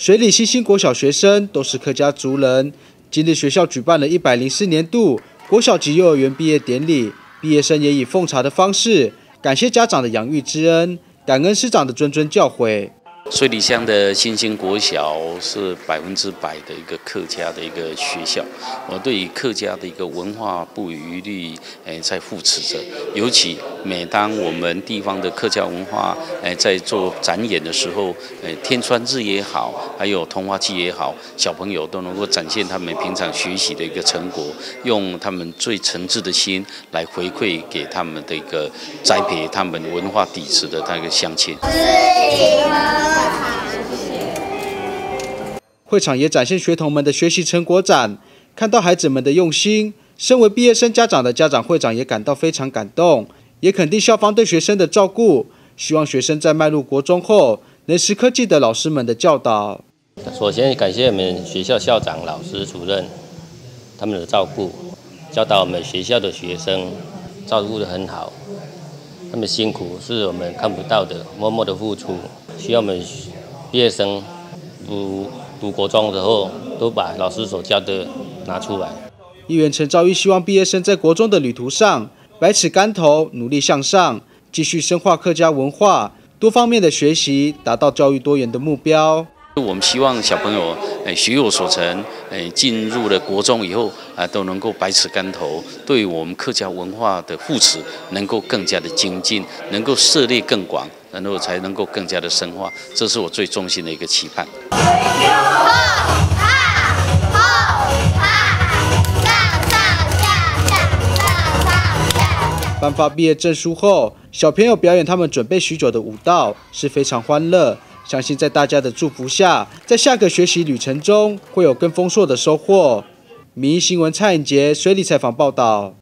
水里新兴国小学生都是客家族人。今日学校举办了一百零四年度国小及幼儿园毕业典礼，毕业生也以奉茶的方式感谢家长的养育之恩，感恩师长的谆谆教诲。水里乡的新兴国小是百分之百的一个客家的一个学校，我对于客家的一个文化不遗余力诶在扶持着。尤其每当我们地方的客家文化诶在做展演的时候，诶天川日也好，还有通花季也好，小朋友都能够展现他们平常学习的一个成果，用他们最诚挚的心来回馈给他们的一个栽培他们文化底子的那个乡亲。会场也展现学童们的学习成果展，看到孩子们的用心，身为毕业生家长的家长会长也感到非常感动，也肯定校方对学生的照顾，希望学生在迈入国中后，能时刻记得老师们的教导。首先感谢我们学校校长、老师、主任他们的照顾，教导我们学校的学生，照顾得很好。他们辛苦是我们看不到的，默默的付出，需要我们毕业生读读国中的时候，都把老师所教的拿出来。议员陈昭义希望毕业生在国中的旅途上，百尺竿头，努力向上，继续深化客家文化，多方面的学习，达到教育多元的目标。我们希望小朋友诶学有所成，诶进入了国中以后啊都能够百尺竿头，对我们客家文化的扶持能够更加的精进，能够涉猎更广，然后才能够更加的深化，这是我最衷心的一个期盼。颁发毕业证书后，小朋友表演他们准备许久的舞蹈，是非常欢乐。相信在大家的祝福下，在下个学习旅程中会有更丰硕的收获。民意新闻蔡颖杰水里采访报道。